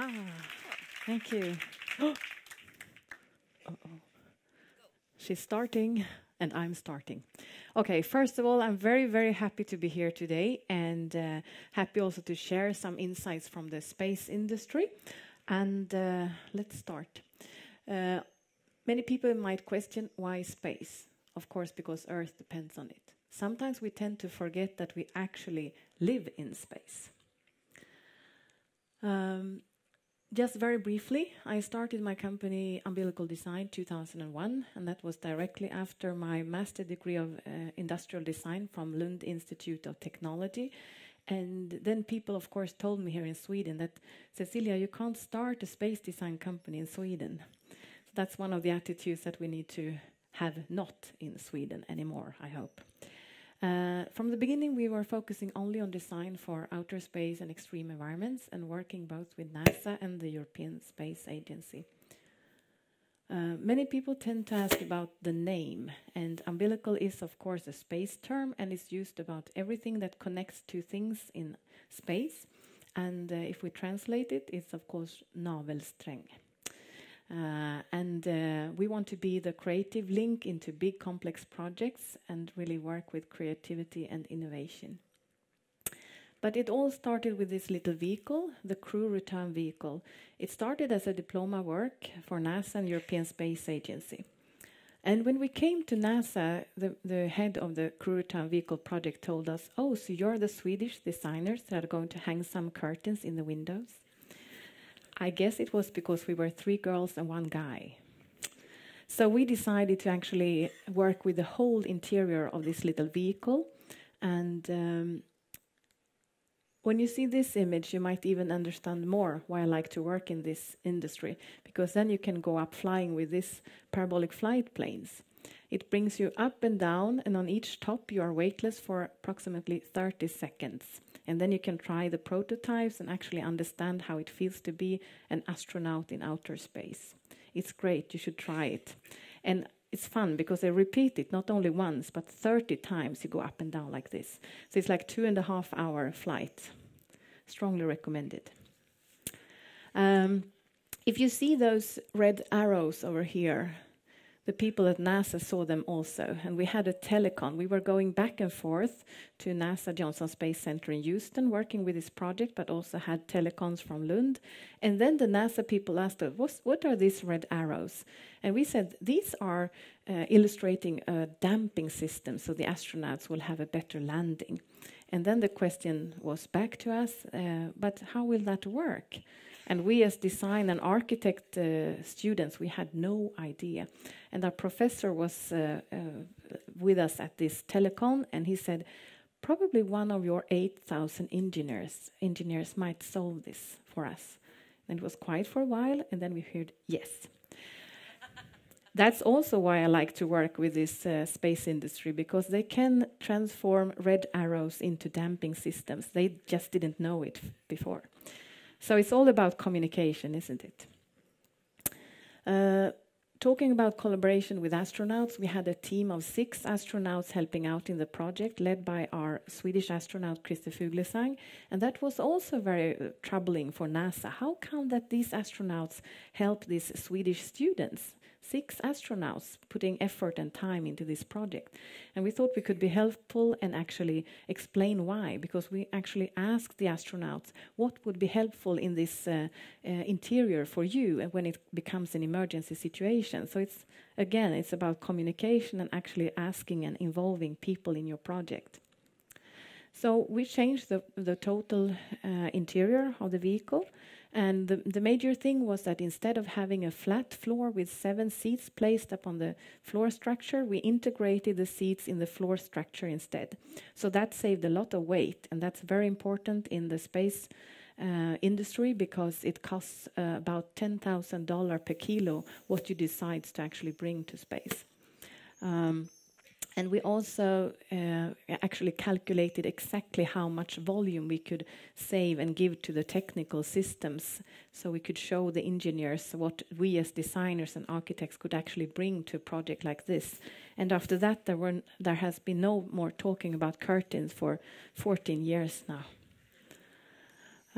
Ah, thank you. Uh-oh. She's starting, and I'm starting. Okay, first of all, I'm very, very happy to be here today and uh, happy also to share some insights from the space industry. And uh, let's start. Uh, many people might question why space? Of course, because Earth depends on it. Sometimes we tend to forget that we actually live in space. Um, just very briefly, I started my company Umbilical Design 2001, and that was directly after my master degree of uh, industrial design from Lund Institute of Technology. And then people, of course, told me here in Sweden that Cecilia, you can't start a space design company in Sweden. That's one of the attitudes that we need to have not in Sweden anymore, I hope. Uh, from the beginning, we were focusing only on design for outer space and extreme environments and working both with NASA and the European Space Agency. Uh, many people tend to ask about the name, and umbilical is, of course, a space term and is used about everything that connects two things in space. And uh, if we translate it, it's, of course, navelsträng. Uh, and uh, we want to be the creative link into big complex projects and really work with creativity and innovation. But it all started with this little vehicle, the Crew Return Vehicle. It started as a diploma work for NASA and European Space Agency. And when we came to NASA, the, the head of the Crew Return Vehicle project told us, Oh, so you're the Swedish designers that are going to hang some curtains in the windows? I guess it was because we were three girls and one guy. So we decided to actually work with the whole interior of this little vehicle. And um, when you see this image, you might even understand more why I like to work in this industry, because then you can go up flying with these parabolic flight planes. It brings you up and down, and on each top, you are weightless for approximately 30 seconds. And then you can try the prototypes and actually understand how it feels to be an astronaut in outer space. It's great, you should try it. And it's fun because they repeat it not only once, but 30 times you go up and down like this. So it's like two and a half hour flight. Strongly recommended. Um, if you see those red arrows over here, the people at NASA saw them also, and we had a telecon. We were going back and forth to NASA Johnson Space Center in Houston, working with this project, but also had telecons from Lund. And then the NASA people asked us, "What are these red arrows?" And we said, "These are uh, illustrating a damping system, so the astronauts will have a better landing." And then the question was back to us, uh, "But how will that work?" And we, as design and architect uh, students, we had no idea. And our professor was uh, uh, with us at this telecon, and he said, probably one of your 8,000 engineers engineers might solve this for us. And it was quiet for a while, and then we heard yes. That's also why I like to work with this uh, space industry because they can transform red arrows into damping systems. They just didn't know it before. So it's all about communication, isn't it? Uh, talking about collaboration with astronauts, we had a team of six astronauts helping out in the project, led by our Swedish astronaut Christer Fuglesang, and that was also very uh, troubling for NASA. How come that these astronauts help these Swedish students? Six astronauts putting effort and time into this project. And we thought we could be helpful and actually explain why, because we actually asked the astronauts what would be helpful in this uh, uh, interior for you when it becomes an emergency situation. So it's again, it's about communication and actually asking and involving people in your project. So we changed the, the total uh, interior of the vehicle and the, the major thing was that instead of having a flat floor with seven seats placed upon the floor structure, we integrated the seats in the floor structure instead. So that saved a lot of weight, and that's very important in the space uh, industry because it costs uh, about $10,000 per kilo what you decide to actually bring to space. Um, and we also uh, actually calculated exactly how much volume we could save and give to the technical systems so we could show the engineers what we as designers and architects could actually bring to a project like this. And after that, there, were, there has been no more talking about curtains for 14 years now.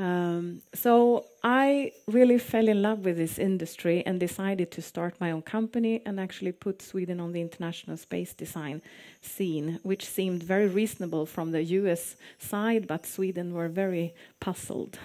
Um, so I really fell in love with this industry and decided to start my own company and actually put Sweden on the international space design scene, which seemed very reasonable from the US side, but Sweden were very puzzled.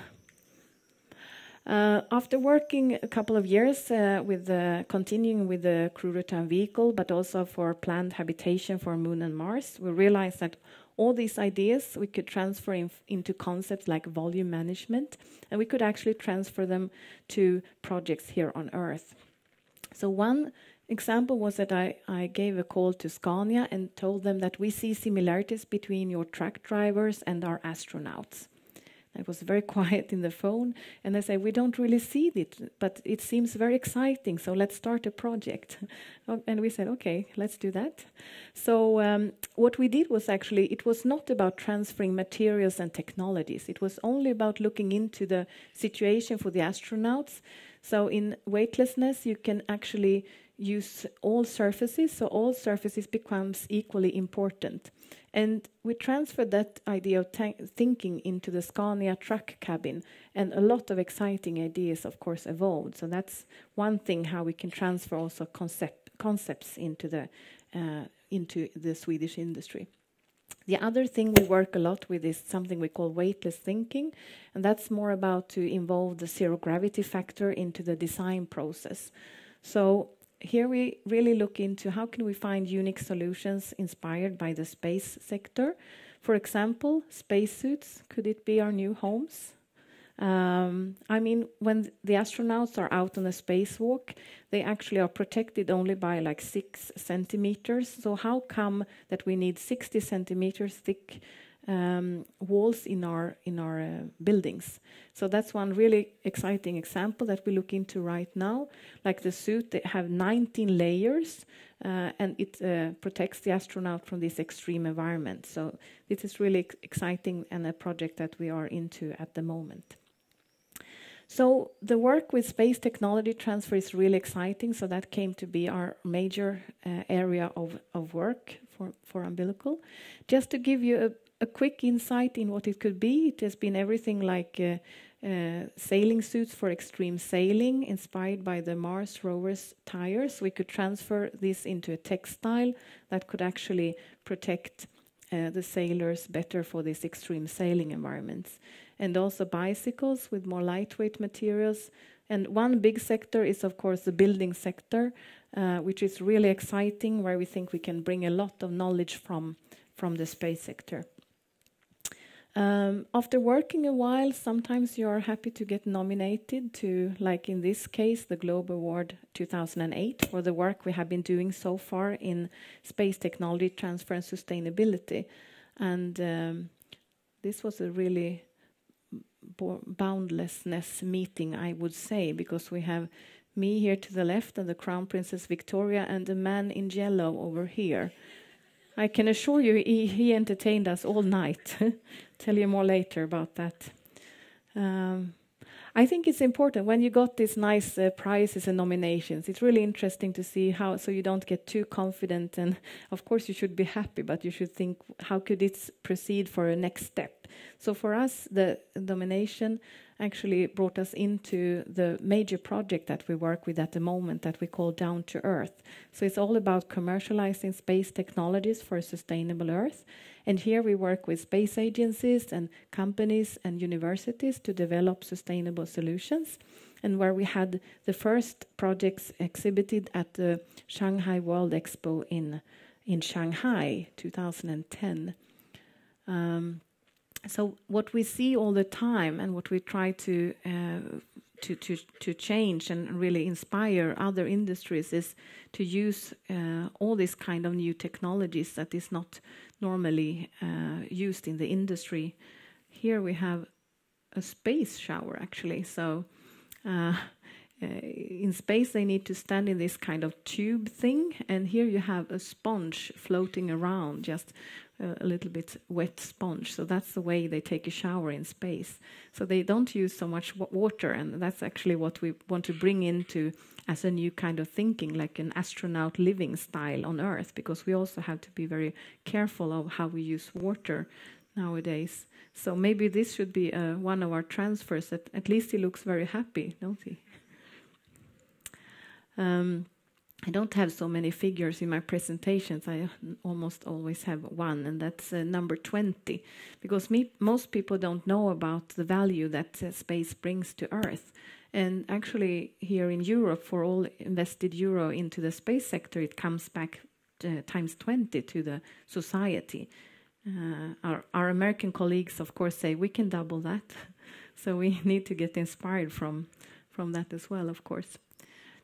Uh, after working a couple of years uh, with the, continuing with the crew return vehicle, but also for planned habitation for Moon and Mars, we realized that all these ideas we could transfer in, into concepts like volume management, and we could actually transfer them to projects here on Earth. So one example was that I, I gave a call to Scania and told them that we see similarities between your truck drivers and our astronauts. It was very quiet in the phone, and I said, "We don't really see it, but it seems very exciting. So let's start a project." Oh, and we said, "Okay, let's do that." So um, what we did was actually it was not about transferring materials and technologies. It was only about looking into the situation for the astronauts. So in weightlessness, you can actually use all surfaces, so all surfaces becomes equally important. And we transferred that idea of thinking into the Scania truck cabin, and a lot of exciting ideas, of course, evolved. So that's one thing how we can transfer also concept, concepts into the uh, into the Swedish industry. The other thing we work a lot with is something we call weightless thinking, and that's more about to involve the zero gravity factor into the design process. So here we really look into how can we find unique solutions inspired by the space sector. For example, spacesuits, could it be our new homes? Um, I mean, when the astronauts are out on a spacewalk, they actually are protected only by like six centimeters. So, how come that we need 60 centimeters thick um, walls in our in our uh, buildings. So that's one really exciting example that we look into right now. Like the suit, they have 19 layers, uh, and it uh, protects the astronaut from this extreme environment. So this is really ex exciting and a project that we are into at the moment. So the work with space technology transfer is really exciting. So that came to be our major uh, area of, of work for, for Umbilical. Just to give you a a quick insight in what it could be. It has been everything like uh, uh, sailing suits for extreme sailing, inspired by the Mars rover's tires. We could transfer this into a textile that could actually protect uh, the sailors better for these extreme sailing environments. And also bicycles with more lightweight materials. And one big sector is, of course, the building sector, uh, which is really exciting, where we think we can bring a lot of knowledge from, from the space sector. Um, after working a while, sometimes you are happy to get nominated to, like in this case, the Globe Award 2008 for the work we have been doing so far in space technology transfer and sustainability. And um, this was a really boundlessness meeting, I would say, because we have me here to the left and the Crown Princess Victoria and the man in yellow over here. I can assure you he, he entertained us all night. Tell you more later about that. Um, I think it's important when you got these nice uh, prizes and nominations. It's really interesting to see how, so you don't get too confident. And of course, you should be happy, but you should think, how could it proceed for a next step? So for us, the nomination actually brought us into the major project that we work with at the moment that we call Down to Earth. So it's all about commercializing space technologies for a sustainable Earth. And here we work with space agencies and companies and universities to develop sustainable solutions. And where we had the first projects exhibited at the Shanghai World Expo in, in Shanghai 2010. Um, so what we see all the time and what we try to uh, to, to, to change and really inspire other industries is to use uh, all these kind of new technologies that is not normally uh, used in the industry. Here we have a space shower actually. So uh, in space they need to stand in this kind of tube thing, and here you have a sponge floating around just a little bit wet sponge. So that's the way they take a shower in space. So they don't use so much water, and that's actually what we want to bring into as a new kind of thinking, like an astronaut living style on Earth, because we also have to be very careful of how we use water. nowadays. So maybe this should be uh, one of our transfers. At least he looks very happy, don't he? Um, I don't have so many figures in my presentations. I almost always have one, and that's uh, number 20, because me, most people don't know about the value that uh, space brings to Earth. And actually, here in Europe, for all invested euro into the space sector, it comes back uh, times 20 to the society. Uh, our, our American colleagues, of course, say we can double that. so we need to get inspired from, from that as well, of course.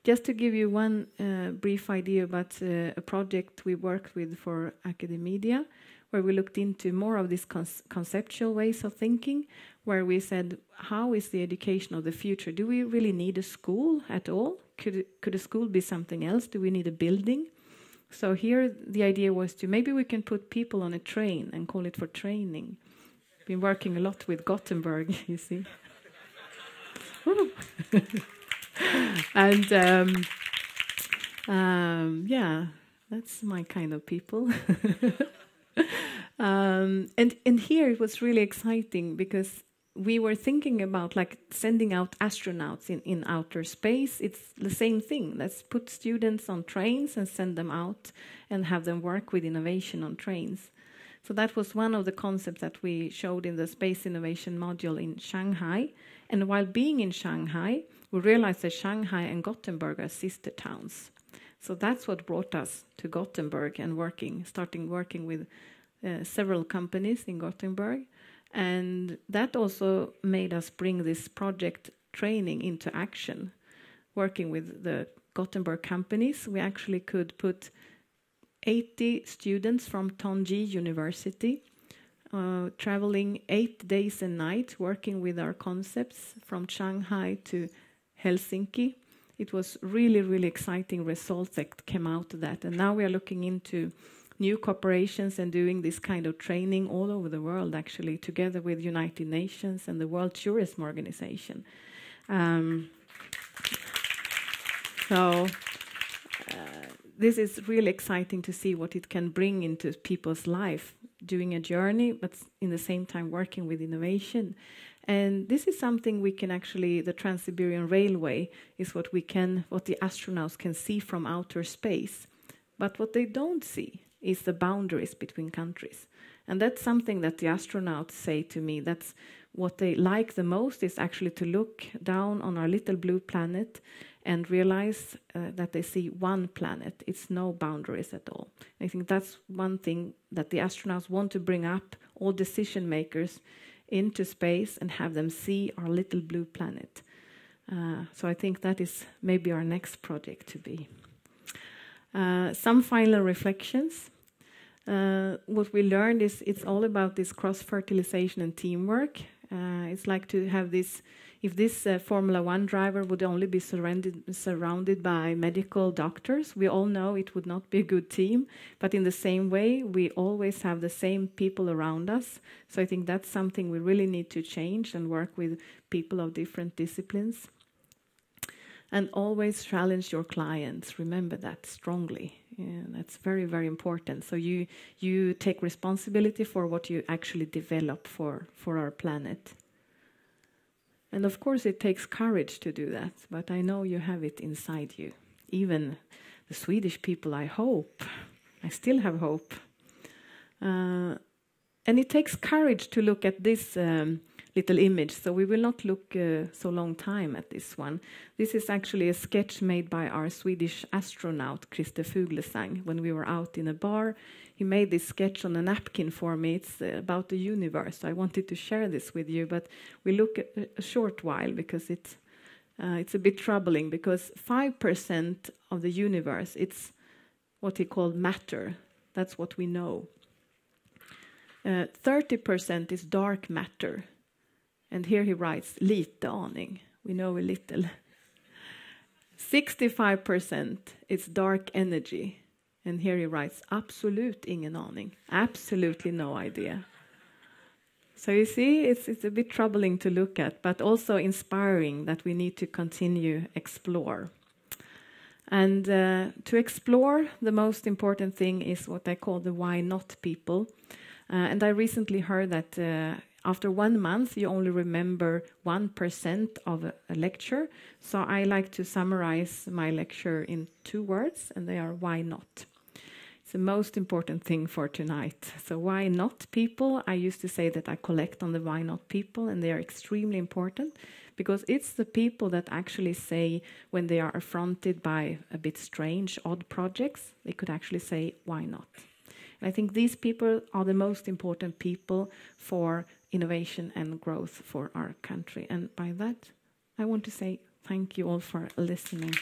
Just to give you one uh, brief idea about uh, a project we worked with for Academedia, where we looked into more of these conceptual ways of thinking, where we said, how is the education of the future? Do we really need a school at all? Could, could a school be something else? Do we need a building? So here the idea was to maybe we can put people on a train and call it for training. Been working a lot with Gothenburg, you see. and um, um, yeah, that's my kind of people. um, and and here it was really exciting because we were thinking about like sending out astronauts in, in outer space. It's the same thing. Let's put students on trains and send them out and have them work with innovation on trains. So that was one of the concepts that we showed in the space innovation module in Shanghai. And while being in Shanghai, we realized that Shanghai and Gothenburg are sister towns. So that's what brought us to Gothenburg and working, starting working with uh, several companies in Gothenburg. And that also made us bring this project training into action. Working with the Gothenburg companies, we actually could put 80 students from Tongji University uh, traveling eight days and night, working with our concepts from Shanghai to Helsinki. It was really, really exciting results that came out of that. And now we are looking into new cooperations and doing this kind of training all over the world, actually, together with United Nations and the World Tourism Organization. Um, so uh, this is really exciting to see what it can bring into people's life, doing a journey, but in the same time working with innovation. And this is something we can actually, the Trans-Siberian Railway is what we can, what the astronauts can see from outer space. But what they don't see is the boundaries between countries. And that's something that the astronauts say to me. That's what they like the most is actually to look down on our little blue planet and realize uh, that they see one planet. It's no boundaries at all. I think that's one thing that the astronauts want to bring up, all decision makers, into space and have them see our little blue planet. Uh, so I think that is maybe our next project to be. Uh, some final reflections. Uh, what we learned is it's all about this cross fertilization and teamwork. Uh, it's like to have this if this uh, Formula One driver would only be surrounded, surrounded by medical doctors, we all know it would not be a good team. But in the same way, we always have the same people around us. So I think that's something we really need to change and work with people of different disciplines. And always challenge your clients. Remember that strongly. Yeah, that's very, very important. So you you take responsibility for what you actually develop for for our planet. And of course, it takes courage to do that, but I know you have it inside you. Even the Swedish people, I hope. I still have hope. Uh, and it takes courage to look at this um, little image, so we will not look uh, so long time at this one. This is actually a sketch made by our Swedish astronaut Christer Fuglesang when we were out in a bar he made this sketch on a napkin for me. It's uh, about the universe. I wanted to share this with you, but we look at a short while because it's uh, it's a bit troubling because five percent of the universe it's what he called matter. That's what we know. Uh, thirty percent is dark matter, and here he writes lite aning. We know a little. Sixty-five percent is dark energy and here he writes, absolut ingen aning. Absolutely no idea. So you see, it's, it's a bit troubling to look at, but also inspiring that we need to continue explore. And uh, to explore, the most important thing is what I call the why not people. Uh, and I recently heard that uh, after one month, you only remember 1% of a, a, lecture. So I like to summarize my lecture in two words, and they are why not? The most important thing for tonight. So, why not people? I used to say that I collect on the why not people, and they are extremely important because it's the people that actually say when they are affronted by a bit strange, odd projects, they could actually say, why not? And I think these people are the most important people for innovation and growth for our country. And by that, I want to say thank you all for listening.